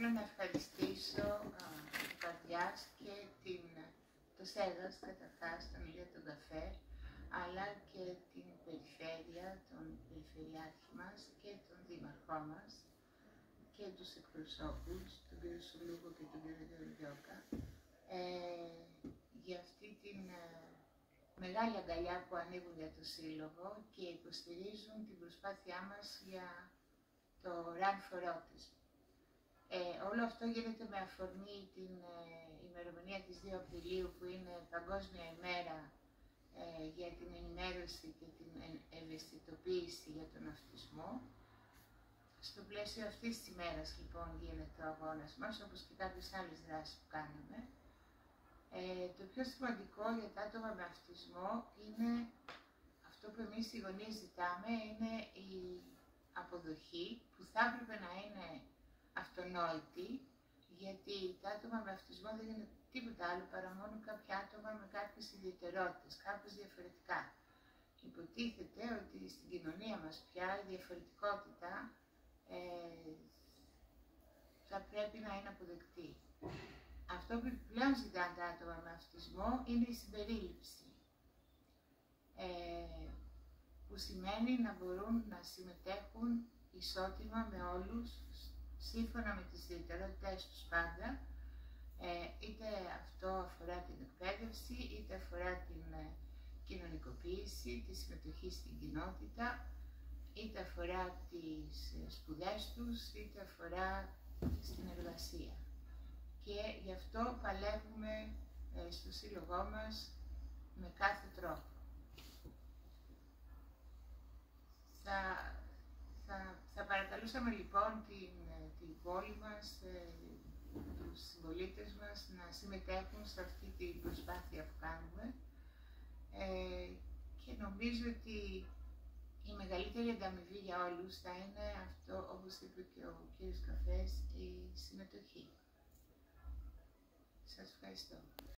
ήθελα να ευχαριστήσω του καρδιάς και την, το ΣΕΓΑΣ καταρχάς, τον Ηλία τον Καφέ, αλλά και την περιφέρεια, τον περιφερειάρχη μας και τον δήμαρχό μας και τους εκπροσώπους, τον κύριο Σουλούγο και τον κύριο Γεωργιώκα, ε, για αυτή την ε, μεγάλη αγκαλιά που ανοίγουν για το Σύλλογο και υποστηρίζουν την προσπάθειά μας για το Run for Autism. Ε, όλο αυτό γίνεται με αφορμή την ε, ημερομηνία της 2 Απριλίου που είναι Παγκόσμια ημέρα ε, για την ενημέρωση και την ευαισθητοποίηση για τον αυτισμό. Στο πλαίσιο αυτής της ημέρας λοιπόν γίνεται ο αγώνας μας, όπως και κάποιες άλλες δράσεις που κάναμε. Ε, το πιο σημαντικό για τα άτομα με αυτισμό είναι αυτό που εμείς οι γονείς ζητάμε, είναι η αποδοχή που θα έπρεπε να είναι αυτονόητη, γιατί τα άτομα με αυτισμό δεν είναι τίποτα άλλο παρά μόνο κάποια άτομα με κάποιες ιδιαιτερότητες, κάπως διαφορετικά. Υποτίθεται ότι στην κοινωνία μας πια η διαφορετικότητα ε, θα πρέπει να είναι αποδεκτή. Αυτό που πλέον ζητάνε τα άτομα με αυτισμό είναι η συμπερίληψη. Ε, που σημαίνει να μπορούν να συμμετέχουν ισότιμα με όλους σύμφωνα με τις ιδιαιτερότητες τους πάντα, ε, είτε αυτό αφορά την εκπαίδευση, είτε αφορά την ε, κοινωνικοποίηση, τη συμμετοχή στην κοινότητα, είτε αφορά τις ε, σπουδές τους, είτε αφορά στην εργασία. Και γι' αυτό παλεύουμε ε, στο σύλλογό μας με κάθε τρόπο. Θα, θα, θα παρακαλούσαμε λοιπόν την την πόλη μας, ε, τους συμπολίτες μας να συμμετέχουν σε αυτή την προσπάθεια που κάνουμε ε, και νομίζω ότι η μεγαλύτερη ανταμοιβή για όλους θα είναι αυτό, όπως είπε και ο κύριος Καφές, η συμμετοχή. Σας ευχαριστώ.